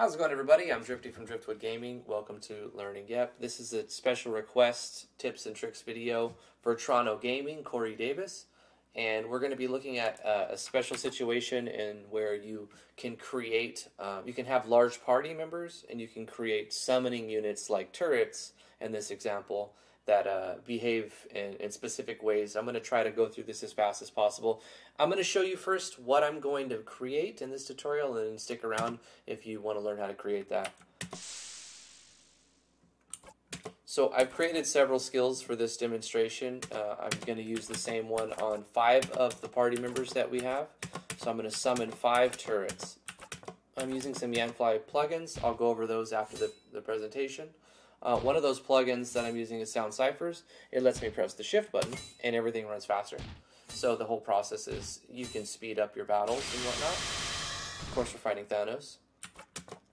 How's it going, everybody? I'm Drifty from Driftwood Gaming. Welcome to Learning Yep. This is a special request tips and tricks video for Toronto Gaming, Corey Davis. And we're going to be looking at uh, a special situation in where you can create, um, you can have large party members and you can create summoning units like turrets in this example that uh, behave in, in specific ways. I'm going to try to go through this as fast as possible. I'm going to show you first what I'm going to create in this tutorial and then stick around if you want to learn how to create that. So I've created several skills for this demonstration. Uh, I'm going to use the same one on five of the party members that we have. So I'm going to summon five turrets. I'm using some Yanfly plugins. I'll go over those after the, the presentation. Uh, one of those plugins that I'm using is Sound Ciphers. It lets me press the shift button and everything runs faster. So the whole process is you can speed up your battles and whatnot. Of course, we're fighting Thanos.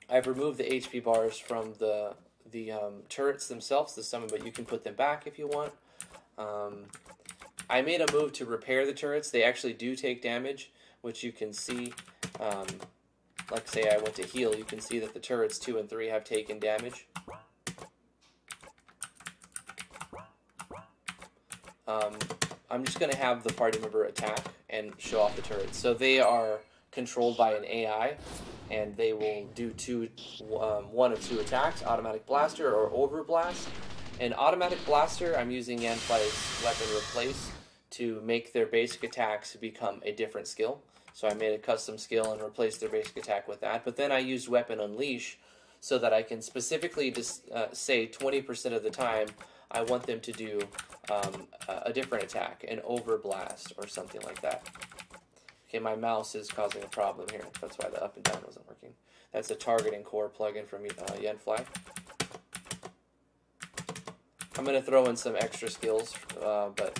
I've removed the HP bars from the the um, turrets themselves, the summon, but you can put them back if you want. Um, I made a move to repair the turrets. They actually do take damage, which you can see. Um, like say I went to heal, you can see that the turrets 2 and 3 have taken damage. Um, I'm just going to have the party member attack and show off the turrets. So they are controlled by an AI, and they will do two, um, one of two attacks: automatic blaster or overblast. An automatic blaster, I'm using Yanfly's weapon replace to make their basic attacks become a different skill. So I made a custom skill and replaced their basic attack with that. But then I used weapon unleash so that I can specifically just, uh, say 20% of the time I want them to do um, a different attack, an overblast or something like that. Okay, my mouse is causing a problem here. That's why the up and down wasn't working. That's a targeting core plugin from uh, Yanfly. I'm going to throw in some extra skills, uh, but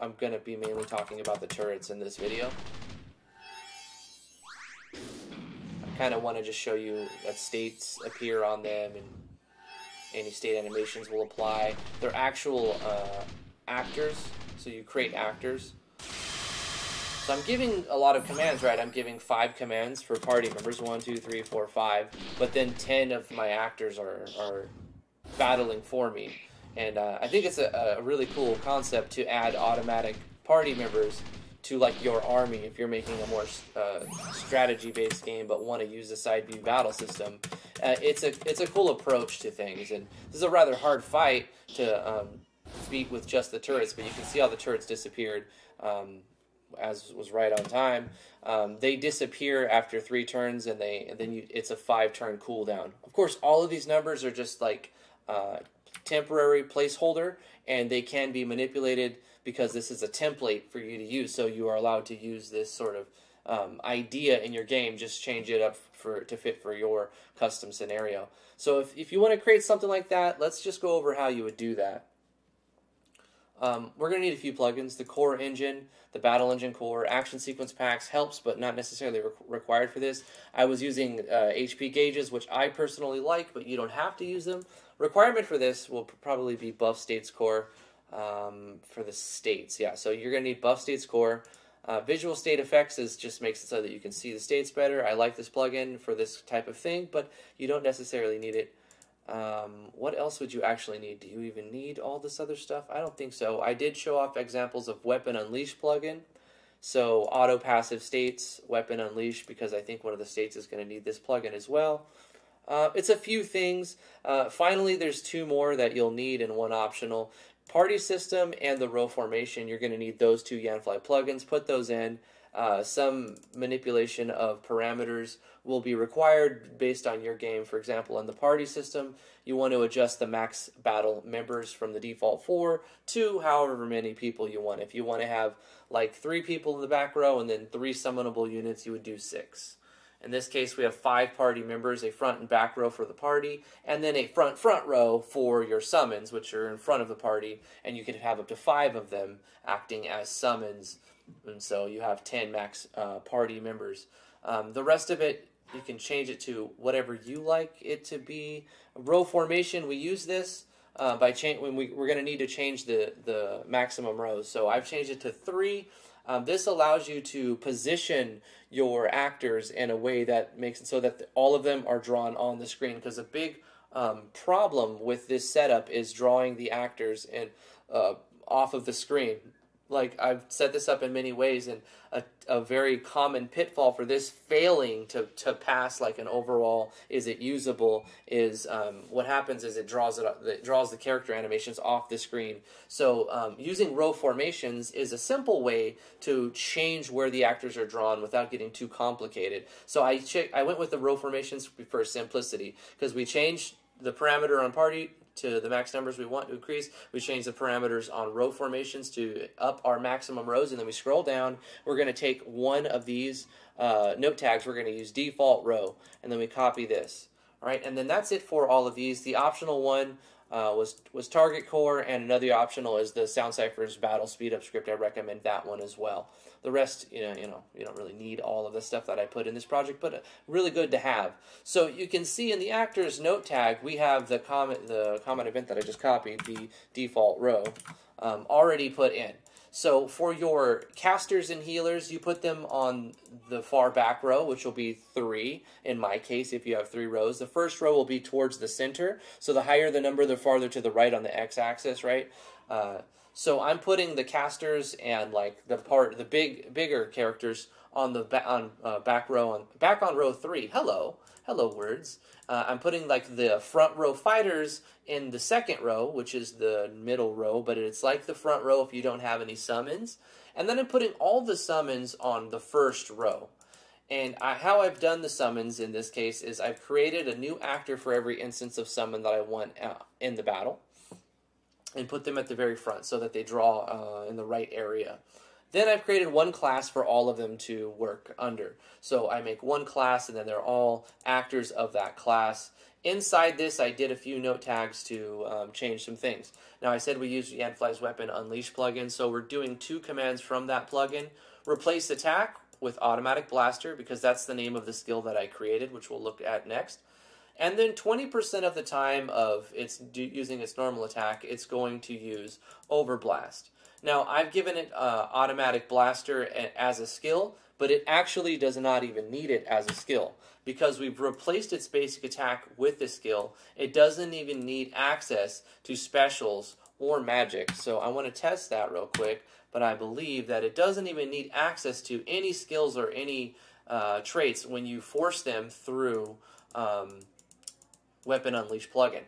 I'm going to be mainly talking about the turrets in this video. I kind of want to just show you that states appear on them and any state animations will apply. They're actual uh, actors, so you create actors. So I'm giving a lot of commands, right? I'm giving five commands for party members, one, two, three, four, five, but then ten of my actors are, are battling for me. And uh, I think it's a, a really cool concept to add automatic party members to like your army if you're making a more uh, strategy based game but want to use a side view battle system uh, it's a it's a cool approach to things and this is a rather hard fight to um, beat with just the turrets but you can see how the turrets disappeared um, as was right on time um, they disappear after three turns and they and then you, it's a five turn cooldown of course all of these numbers are just like uh, temporary placeholder and they can be manipulated because this is a template for you to use. So you are allowed to use this sort of um, idea in your game, just change it up for to fit for your custom scenario. So if, if you want to create something like that, let's just go over how you would do that. Um, we're going to need a few plugins. The core engine, the battle engine core, action sequence packs helps, but not necessarily re required for this. I was using uh, HP gauges, which I personally like, but you don't have to use them. Requirement for this will probably be buff states core um, for the states. Yeah, so you're going to need buff states core. Uh, visual state effects is just makes it so that you can see the states better. I like this plugin for this type of thing, but you don't necessarily need it. Um, what else would you actually need? Do you even need all this other stuff? I don't think so. I did show off examples of Weapon Unleash plugin. So auto passive states, Weapon Unleash, because I think one of the states is going to need this plugin as well. Uh, it's a few things. Uh, finally, there's two more that you'll need and one optional. Party system and the row formation, you're going to need those two Yanfly plugins. Put those in. Uh, some manipulation of parameters will be required based on your game. For example, in the party system, you want to adjust the max battle members from the default four to however many people you want. If you want to have like three people in the back row and then three summonable units, you would do six. In this case, we have five party members, a front and back row for the party, and then a front front row for your summons, which are in front of the party, and you can have up to five of them acting as summons. And so you have 10 max uh, party members. Um, the rest of it, you can change it to whatever you like it to be. Row formation, we use this uh, by change when we, we're going to need to change the, the maximum rows. So I've changed it to three Um, this allows you to position your actors in a way that makes it so that all of them are drawn on the screen. Because a big um, problem with this setup is drawing the actors in, uh, off of the screen like I've set this up in many ways, and a, a very common pitfall for this failing to, to pass like an overall is it usable is um, what happens is it draws it, it draws the character animations off the screen. So um, using row formations is a simple way to change where the actors are drawn without getting too complicated. So I check, I went with the row formations for simplicity because we changed the parameter on party to the max numbers we want to increase. We change the parameters on row formations to up our maximum rows, and then we scroll down. We're going to take one of these uh, note tags. We're going to use default row, and then we copy this. All right, and then that's it for all of these. The optional one uh, was was Target Core, and another optional is the Sound Ciphers Battle Speed Up script. I recommend that one as well. The rest, you know, you know, you don't really need all of the stuff that I put in this project, but uh, really good to have. So you can see in the actor's note tag, we have the comment the comment event that I just copied, the default row, um, already put in. So for your casters and healers, you put them on the far back row, which will be three in my case if you have three rows. The first row will be towards the center. So the higher the number, the farther to the right on the x-axis, right? Uh, so I'm putting the casters and like the part, the big, bigger characters on the ba- on uh, back row on back on row three. Hello, hello words. Uh, I'm putting like the front row fighters in the second row, which is the middle row, but it's like the front row if you don't have any summons. And then I'm putting all the summons on the first row. And I, how I've done the summons in this case is I've created a new actor for every instance of summon that I want uh, in the battle and put them at the very front so that they draw uh, in the right area. Then I've created one class for all of them to work under. So I make one class and then they're all actors of that class. Inside this, I did a few note tags to um, change some things. Now I said we use the Yanfly's Weapon Unleash plugin, so we're doing two commands from that plugin. Replace attack with Automatic Blaster, because that's the name of the skill that I created, which we'll look at next. And then 20% of the time of it's using its normal attack, it's going to use Overblast. Now, I've given it uh, automatic blaster as a skill, but it actually does not even need it as a skill. Because we've replaced its basic attack with the skill, it doesn't even need access to specials or magic. So I want to test that real quick, but I believe that it doesn't even need access to any skills or any uh, traits when you force them through um, Weapon Unleash plugin.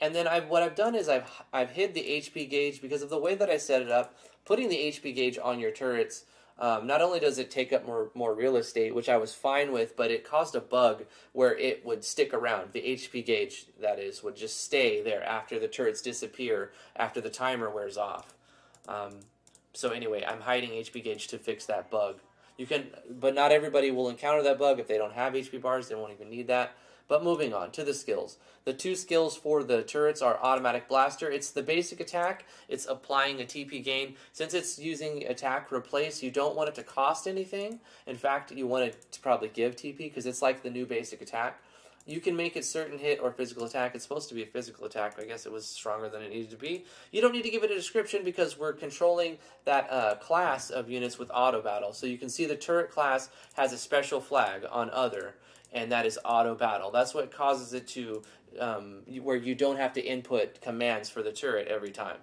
And then I've, what I've done is I've, I've hid the HP gauge because of the way that I set it up. Putting the HP gauge on your turrets, um, not only does it take up more, more real estate, which I was fine with, but it caused a bug where it would stick around. The HP gauge, that is, would just stay there after the turrets disappear, after the timer wears off. Um, so anyway, I'm hiding HP gauge to fix that bug. You can, but not everybody will encounter that bug. If they don't have HP bars, they won't even need that. But moving on to the skills. The two skills for the turrets are automatic blaster. It's the basic attack. It's applying a TP gain. Since it's using attack replace, you don't want it to cost anything. In fact, you want it to probably give TP because it's like the new basic attack. You can make it certain hit or physical attack. It's supposed to be a physical attack, I guess it was stronger than it needed to be. You don't need to give it a description because we're controlling that uh, class of units with auto battle. So you can see the turret class has a special flag on other and that is auto battle. That's what causes it to um, where you don't have to input commands for the turret every time.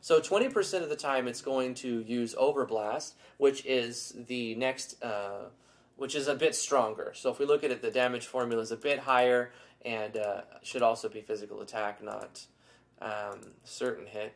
So 20% of the time it's going to use Overblast, which is the next, uh, which is a bit stronger. So if we look at it, the damage formula is a bit higher and uh, should also be physical attack, not um, certain hit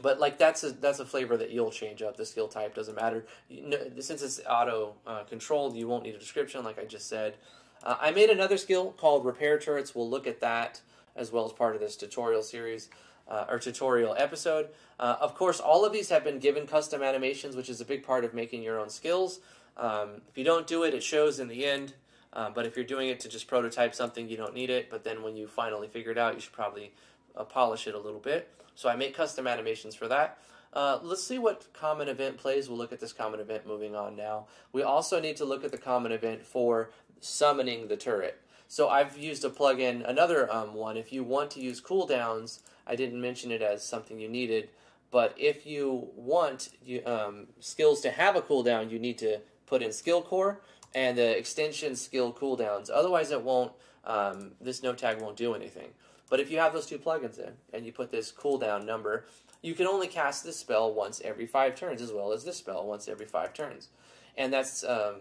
but like that's a that's a flavor that you'll change up. The skill type doesn't matter. Since it's auto uh, controlled, you won't need a description, like I just said. Uh, I made another skill called repair turrets. We'll look at that as well as part of this tutorial series uh, or tutorial episode. Uh, of course, all of these have been given custom animations, which is a big part of making your own skills. Um, if you don't do it, it shows in the end. Uh, but if you're doing it to just prototype something, you don't need it. But then when you finally figure it out, you should probably uh, polish it a little bit. So I make custom animations for that. Uh, let's see what common event plays. We'll look at this common event moving on now. We also need to look at the common event for summoning the turret. So I've used a plugin, another um, one. If you want to use cooldowns, I didn't mention it as something you needed, but if you want you, um, skills to have a cooldown, you need to put in skill core and the extension skill cooldowns. Otherwise, it won't. Um, this note tag won't do anything. But if you have those two plugins in and you put this cooldown number, you can only cast this spell once every five turns, as well as this spell once every five turns, and that's um,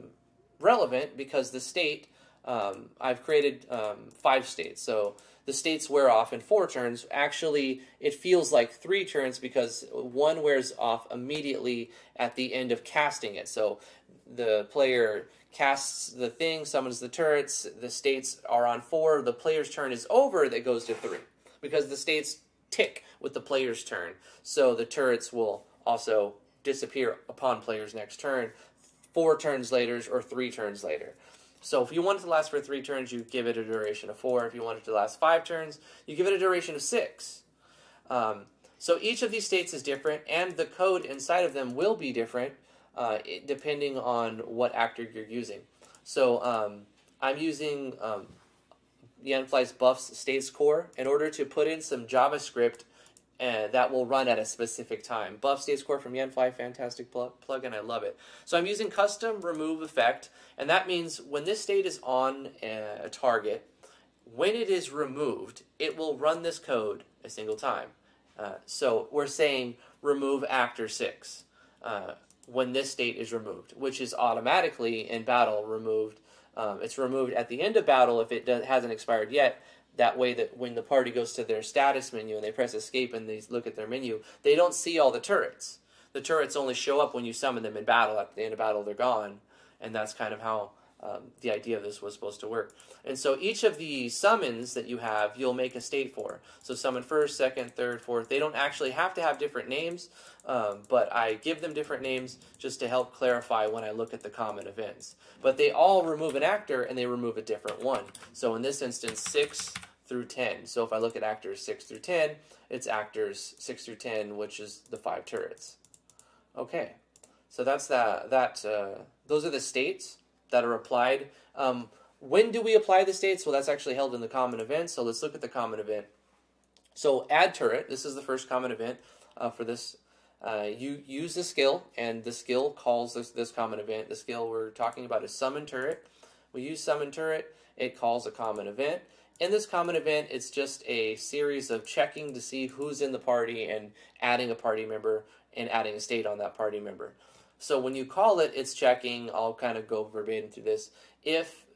relevant because the state um, I've created um, five states. So the states wear off in four turns. Actually, it feels like three turns because one wears off immediately at the end of casting it. So the player casts the thing, summons the turrets, the states are on four, the player's turn is over, that goes to three. Because the states tick with the player's turn. So the turrets will also disappear upon player's next turn, four turns later or three turns later. So if you want it to last for three turns, you give it a duration of four. If you want it to last five turns, you give it a duration of six. Um, so each of these states is different, and the code inside of them will be different uh, depending on what actor you're using. So um, I'm using um, Yanfly's Buffs States Core in order to put in some JavaScript and uh, that will run at a specific time. Buff States Core from Yanfly, fantastic pl- plugin, I love it. So I'm using custom remove effect, and that means when this state is on a, a target, when it is removed, it will run this code a single time. Uh, so we're saying remove actor 6 uh, when this state is removed, which is automatically in battle removed. Um, it's removed at the end of battle if it does, hasn't expired yet, that way that when the party goes to their status menu and they press escape and they look at their menu, they don't see all the turrets. The turrets only show up when you summon them in battle. At the end of battle, they're gone, and that's kind of how um, the idea of this was supposed to work. And so each of the summons that you have, you'll make a state for. So summon first, second, third, fourth. They don't actually have to have different names, um, but I give them different names just to help clarify when I look at the common events. But they all remove an actor and they remove a different one. So in this instance, 6 through 10. So if I look at actors 6 through 10, it's actors 6 through 10, which is the five turrets. Okay, so that's that. that uh, those are the states that are applied. Um, when do we apply the states? Well, that's actually held in the common event. So let's look at the common event. So add turret. This is the first common event uh, for this. Uh, you use the skill, and the skill calls this, this common event. The skill we're talking about is summon turret. We use summon turret. It calls a common event. In this common event, it's just a series of checking to see who's in the party and adding a party member and adding a state on that party member. So when you call it, it's checking, I'll kind of go verbatim through this, if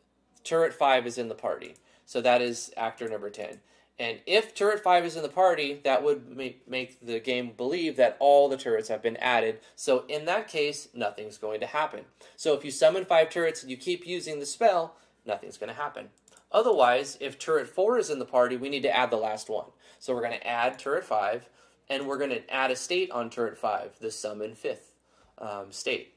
turret 5 is in the party. So that is actor number 10. And if turret 5 is in the party, that would make, the game believe that all the turrets have been added. So in that case, nothing's going to happen. So if you summon 5 turrets and you keep using the spell, nothing's going to happen. Otherwise, if turret 4 is in the party, we need to add the last one. So we're going to add turret 5, and we're going to add a state on turret 5, the summon 5th um, state.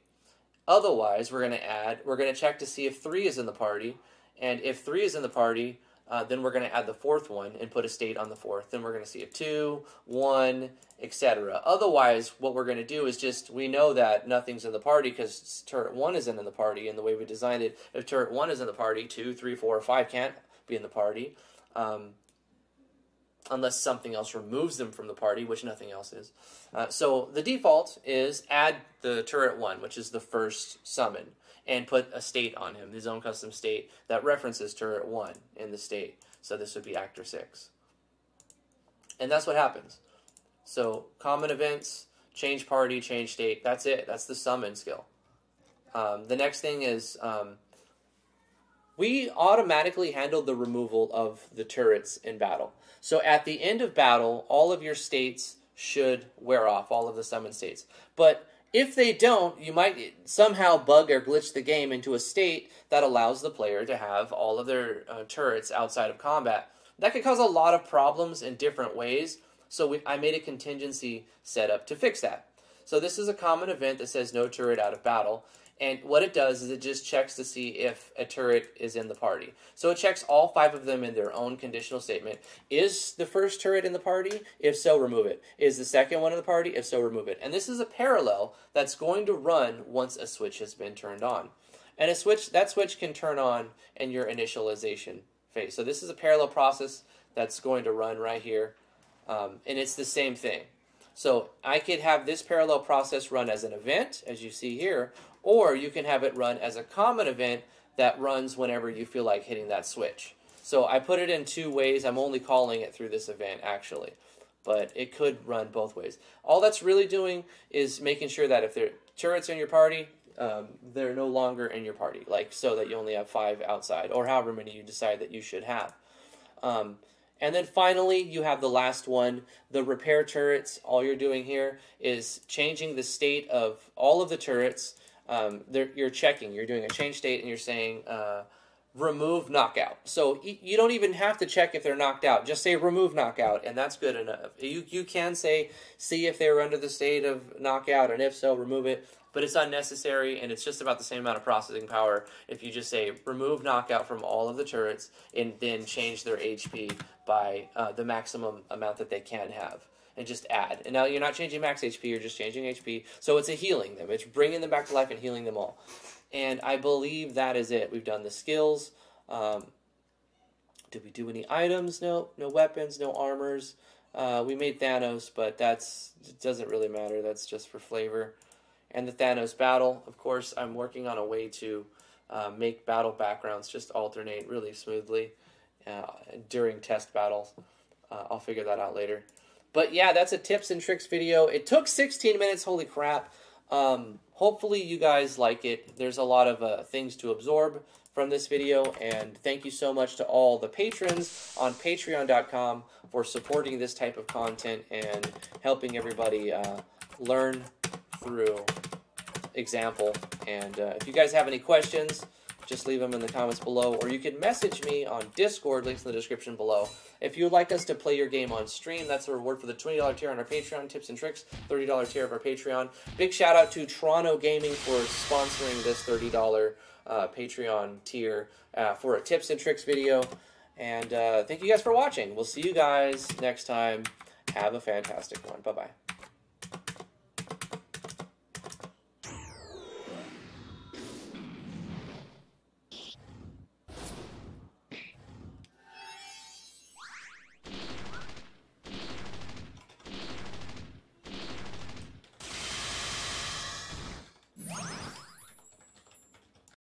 Otherwise, we're going to add, we're going to check to see if 3 is in the party, and if 3 is in the party, uh, then we're going to add the fourth one and put a state on the fourth. Then we're going to see a 2, 1, etc. Otherwise, what we're going to do is just, we know that nothing's in the party because turret 1 isn't in the party, and the way we designed it, if turret 1 is in the party, 2, 3, 4, 5 can't be in the party. Um, unless something else removes them from the party, which nothing else is. Uh, so the default is add the turret 1, which is the first summon, and put a state on him, his own custom state, that references turret 1 in the state. So this would be actor 6. And that's what happens. So common events, change party, change state, that's it. That's the summon skill. Um, the next thing is um, we automatically handled the removal of the turrets in battle. So at the end of battle, all of your states should wear off, all of the summon states. But if they don't, you might somehow bug or glitch the game into a state that allows the player to have all of their uh, turrets outside of combat. That could cause a lot of problems in different ways, so we, I made a contingency setup to fix that. So this is a common event that says no turret out of battle, and what it does is it just checks to see if a turret is in the party. So it checks all five of them in their own conditional statement. Is the first turret in the party? If so, remove it. Is the second one in the party? If so, remove it. And this is a parallel that's going to run once a switch has been turned on. And a switch that switch can turn on in your initialization phase. So this is a parallel process that's going to run right here. Um, and it's the same thing. So I could have this parallel process run as an event, as you see here, or you can have it run as a common event that runs whenever you feel like hitting that switch. So I put it in two ways. I'm only calling it through this event actually, but it could run both ways. All that's really doing is making sure that if there are turrets in your party, um, they're no longer in your party, like so that you only have five outside, or however many you decide that you should have. Um, and then finally, you have the last one, the repair turrets. All you're doing here is changing the state of all of the turrets. Um, you're checking, you're doing a change state, and you're saying uh, remove knockout. So you don't even have to check if they're knocked out. Just say remove knockout, and that's good enough. You, you can say see if they're under the state of knockout, and if so, remove it but it's unnecessary and it's just about the same amount of processing power if you just say remove knockout from all of the turrets and then change their HP by uh, the maximum amount that they can have and just add. And now you're not changing max HP, you're just changing HP. So it's a healing them. It's bringing them back to life and healing them all. And I believe that is it. We've done the skills. Um, did we do any items? No, no weapons, no armors. Uh, we made Thanos, but that's it doesn't really matter. That's just for flavor and the Thanos battle. Of course, I'm working on a way to uh, make battle backgrounds just alternate really smoothly uh, during test battles. Uh, I'll figure that out later. But yeah, that's a tips and tricks video. It took 16 minutes. Holy crap. Um, hopefully you guys like it. There's a lot of uh, things to absorb from this video. And thank you so much to all the patrons on patreon.com for supporting this type of content and helping everybody uh, learn through example. And uh, if you guys have any questions, just leave them in the comments below, or you can message me on Discord, links in the description below. If you would like us to play your game on stream, that's the reward for the $20 tier on our Patreon, tips and tricks, $30 tier of our Patreon. Big shout out to Toronto Gaming for sponsoring this $30 uh, Patreon tier uh, for a tips and tricks video. And uh, thank you guys for watching. We'll see you guys next time. Have a fantastic one. Bye bye.